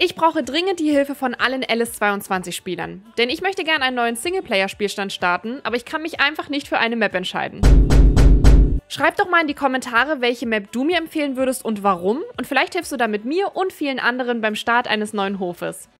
Ich brauche dringend die Hilfe von allen LS22-Spielern, denn ich möchte gerne einen neuen Singleplayer-Spielstand starten, aber ich kann mich einfach nicht für eine Map entscheiden. Schreib doch mal in die Kommentare, welche Map du mir empfehlen würdest und warum, und vielleicht hilfst du damit mir und vielen anderen beim Start eines neuen Hofes.